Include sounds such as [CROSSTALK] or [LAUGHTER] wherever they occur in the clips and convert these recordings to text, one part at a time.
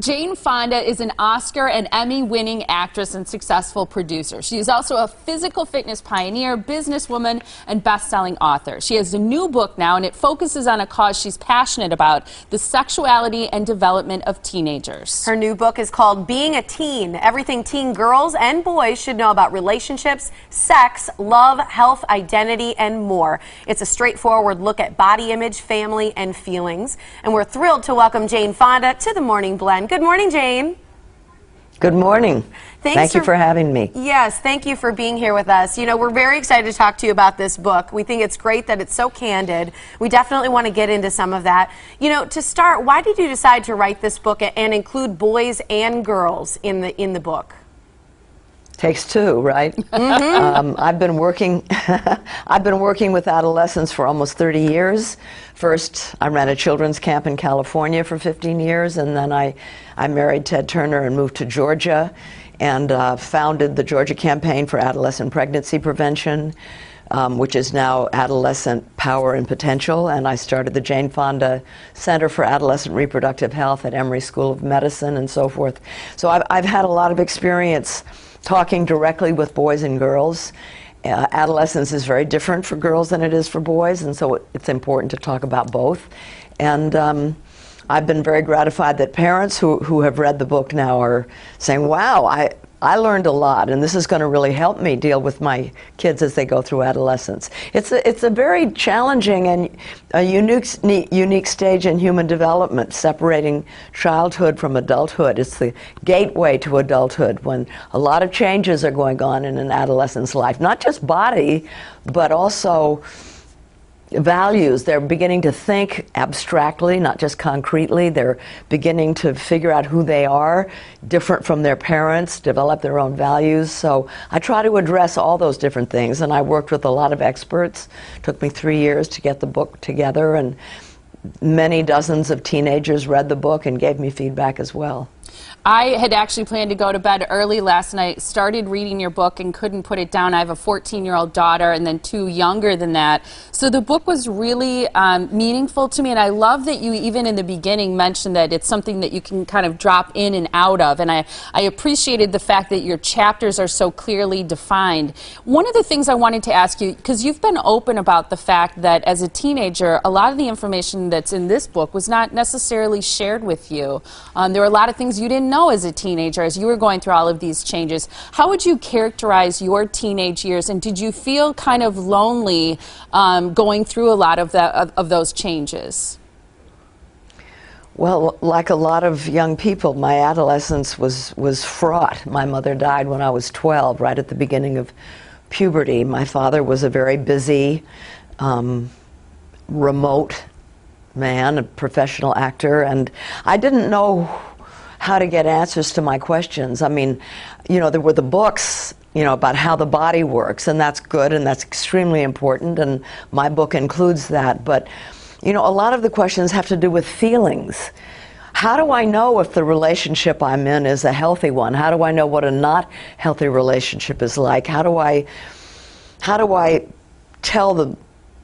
Jane Fonda is an Oscar and Emmy winning actress and successful producer. She is also a physical fitness pioneer, businesswoman, and best selling author. She has a new book now, and it focuses on a cause she's passionate about the sexuality and development of teenagers. Her new book is called Being a Teen Everything Teen Girls and Boys Should Know About Relationships, Sex, Love, Health, Identity, and more. It's a straightforward look at body image, family, and feelings. And we're thrilled to welcome Jane Fonda to the Morning Blend. Good morning, Jane. Good morning. Thanks thank you for having me. Yes, thank you for being here with us. You know, we're very excited to talk to you about this book. We think it's great that it's so candid. We definitely want to get into some of that. You know, to start, why did you decide to write this book and include boys and girls in the in the book? Takes two, right? Mm-hmm. Um, I've been working. [LAUGHS] I've been working with adolescents for almost 30 years. First, I ran a children's camp in California for 15 years, and then I, I married Ted Turner and moved to Georgia, and uh, founded the Georgia Campaign for Adolescent Pregnancy Prevention. Um, which is now Adolescent Power and Potential, and I started the Jane Fonda Center for Adolescent Reproductive Health at Emory School of Medicine and so forth. So I've, I've had a lot of experience talking directly with boys and girls. Uh, adolescence is very different for girls than it is for boys, and so it's important to talk about both. And um, I've been very gratified that parents who, who have read the book now are saying, wow, I, I learned a lot, and this is going to really help me deal with my kids as they go through adolescence. It's a, it's a very challenging and a unique, unique stage in human development, separating childhood from adulthood. It's the gateway to adulthood when a lot of changes are going on in an adolescent's life, not just body, but also values. They're beginning to think abstractly, not just concretely. They're beginning to figure out who they are, different from their parents, develop their own values. So I try to address all those different things. And I worked with a lot of experts. It took me three years to get the book together, and many dozens of teenagers read the book and gave me feedback as well. I had actually planned to go to bed early last night, started reading your book and couldn't put it down. I have a 14 year old daughter and then two younger than that. So the book was really um, meaningful to me, and I love that you, even in the beginning, mentioned that it's something that you can kind of drop in and out of. And I, I appreciated the fact that your chapters are so clearly defined. One of the things I wanted to ask you, because you've been open about the fact that as a teenager, a lot of the information that's in this book was not necessarily shared with you. Um, there were a lot of things you didn't know know as a teenager, as you were going through all of these changes, how would you characterize your teenage years, and did you feel kind of lonely um, going through a lot of, of, of those changes? Well, like a lot of young people, my adolescence was, was fraught. My mother died when I was 12, right at the beginning of puberty. My father was a very busy, um, remote man, a professional actor, and I didn't know how to get answers to my questions. I mean, you know, there were the books, you know, about how the body works, and that's good and that's extremely important, and my book includes that. But, you know, a lot of the questions have to do with feelings. How do I know if the relationship I'm in is a healthy one? How do I know what a not healthy relationship is like? How do I how do I tell the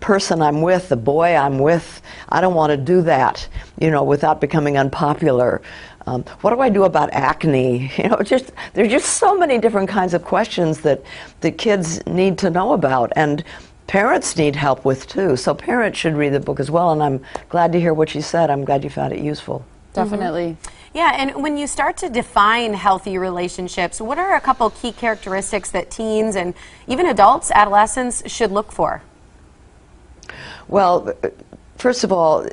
person I'm with, the boy I'm with, I don't want to do that, you know, without becoming unpopular. Um, what do I do about acne? [LAUGHS] You know, just there's just so many different kinds of questions that the kids need to know about, and parents need help with too. So parents should read the book as well. And I'm glad to hear what you said. I'm glad you found it useful. Definitely. Mm-hmm. Yeah, and when you start to define healthy relationships, what are a couple key characteristics that teens and even adults, adolescents should look for? Well, first of all,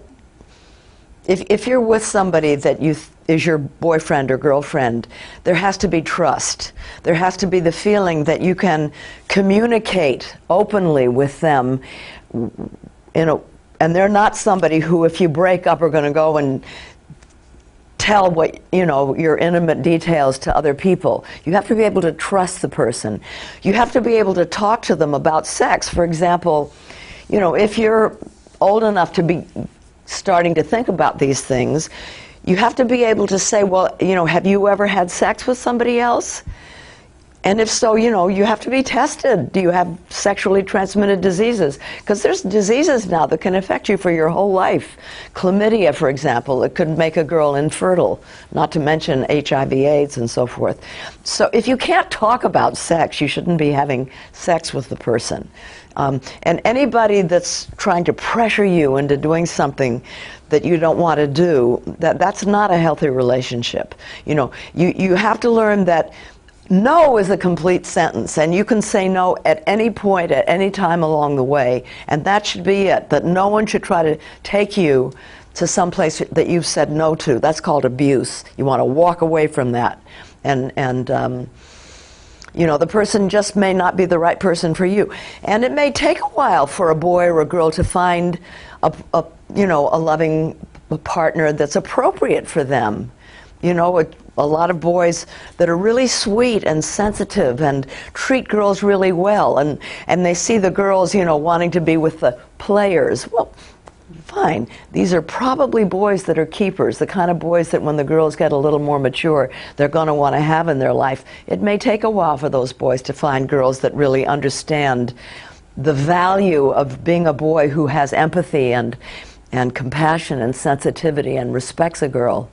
if, if you're with somebody that you th- is your boyfriend or girlfriend, there has to be trust. There has to be the feeling that you can communicate openly with them in a, and they're not somebody who, if you break up, are going to go and tell what you know your intimate details to other people. You have to be able to trust the person. You have to be able to talk to them about sex. For example you know if you're old enough to be starting to think about these things, you have to be able to say, well, you know, have you ever had sex with somebody else? And if so, you know, you have to be tested. Do you have sexually transmitted diseases? Because there's diseases now that can affect you for your whole life. Chlamydia, for example, it could make a girl infertile, not to mention HIV, AIDS, and so forth. So if you can't talk about sex, you shouldn't be having sex with the person. Um, and anybody that's trying to pressure you into doing something that you don't want to do, that, that's not a healthy relationship. You know, you, you have to learn that no is a complete sentence, and you can say no at any point, at any time along the way, and that should be it. That no one should try to take you to some place that you've said no to. That's called abuse. You want to walk away from that, and and. Um, you know, the person just may not be the right person for you. And it may take a while for a boy or a girl to find a, a you know, a loving partner that's appropriate for them. You know, a lot of boys that are really sweet and sensitive and treat girls really well, and, and they see the girls, you know, wanting to be with the players. Well, fine. These are probably boys that are keepers, the kind of boys that when the girls get a little more mature, they're going to want to have in their life. It may take a while for those boys to find girls that really understand the value of being a boy who has empathy and, and compassion and sensitivity and respects a girl.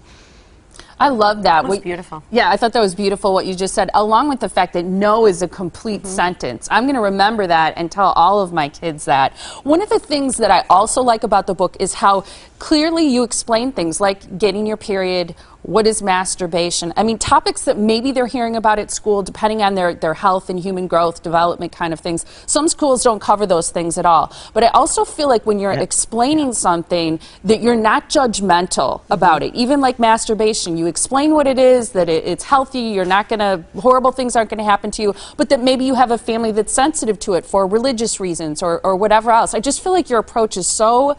I love that. That was What- beautiful. Yeah, I thought that was beautiful what you just said, along with the fact that no is a complete Mm-hmm. sentence. I'm going to remember that and tell all of my kids that. One of the things that I also like about the book is how clearly you explain things like getting your period, what is masturbation. I mean, topics that maybe they're hearing about at school, depending on their, their health and human growth, development kind of things. Some schools don't cover those things at all. But I also feel like when you're explaining something, that you're not judgmental mm-hmm. about it. Even like masturbation, you explain what it is, that it, it's healthy, you're not going to, horrible things aren't going to happen to you, but that maybe you have a family that's sensitive to it for religious reasons or, or whatever else. I just feel like your approach is so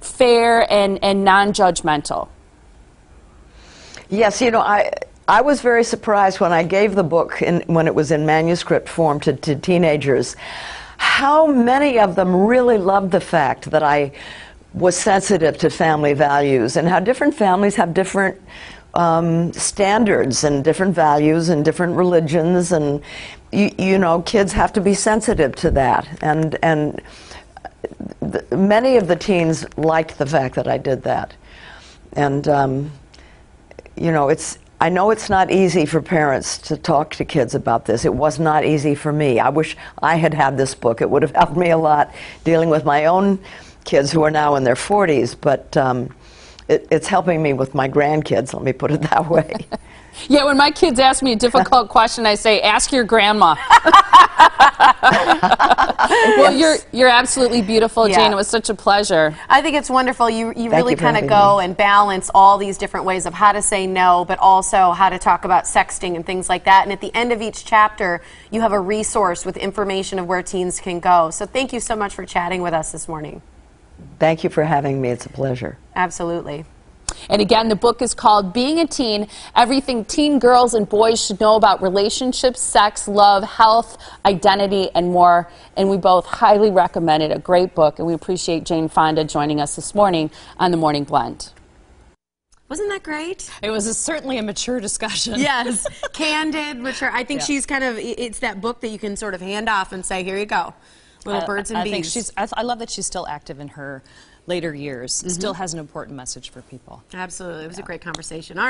fair and, and non judgmental. Yes, you know, I I was very surprised when I gave the book in, when it was in manuscript form to, to teenagers, how many of them really loved the fact that I was sensitive to family values and how different families have different um, standards and different values and different religions and you, you know kids have to be sensitive to that and and many of the teens liked the fact that I did that and um, you know, it's. I know it's not easy for parents to talk to kids about this. It was not easy for me. I wish I had had this book. It would have [LAUGHS] helped me a lot dealing with my own kids who are now in their 40s. But um, it, it's helping me with my grandkids. Let me put it that way. [LAUGHS] Yeah, when my kids ask me a difficult [LAUGHS] question, I say, "Ask your grandma." [LAUGHS] well, you're you're absolutely beautiful, Yeah. Jane. It was such a pleasure. I think it's wonderful. You you really kind of go me. and balance all these different ways of how to say no, but also how to talk about sexting and things like that. And at the end of each chapter, you have a resource with information of where teens can go. So thank you so much for chatting with us this morning. Thank you for having me. It's a pleasure. Absolutely. And again, the book is called Being a Teen Everything Teen Girls and Boys Should Know About Relationships, Sex, Love, Health, Identity, and More. And we both highly recommend it. A great book. And we appreciate Jane Fonda joining us this morning on the Morning Blend. Wasn't that great? It was a, certainly a mature discussion. Yes, [LAUGHS] candid, mature. I think Yeah. she's kind of. It's that book that you can sort of hand off and say, "Here you go, little I- birds and I bees." think she's. I, I love that she's still active in her later years. Mm-hmm. Still has an important message for people. Absolutely, it was a great conversation. All right.